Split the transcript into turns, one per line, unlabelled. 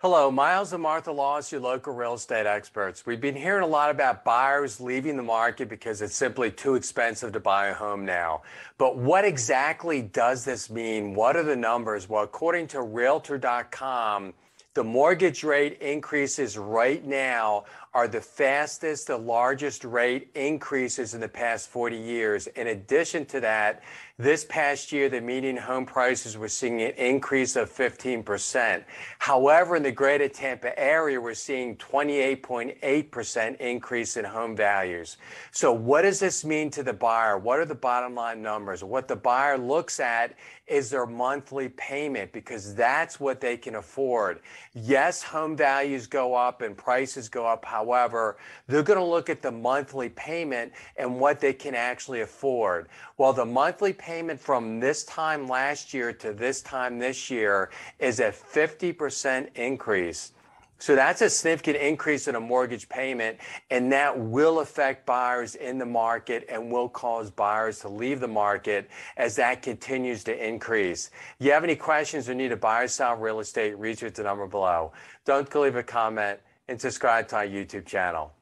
Hello, Miles and Martha Loss, your local real estate experts. We've been hearing a lot about buyers leaving the market because it's simply too expensive to buy a home now. But what exactly does this mean? What are the numbers? Well, according to Realtor.com, the mortgage rate increases right now are the fastest, the largest rate increases in the past 40 years. In addition to that, this past year, the median home prices were seeing an increase of 15%. However, in the greater Tampa area, we're seeing 28.8% increase in home values. So what does this mean to the buyer? What are the bottom line numbers? What the buyer looks at is their monthly payment because that's what they can afford. Yes, home values go up and prices go up. However, they're going to look at the monthly payment and what they can actually afford. Well, the monthly payment from this time last year to this time this year is a 50% increase. So that's a significant increase in a mortgage payment, and that will affect buyers in the market and will cause buyers to leave the market as that continues to increase. If you have any questions or need to buy or sell real estate, reach out to the number below. Don't leave a comment and subscribe to our YouTube channel.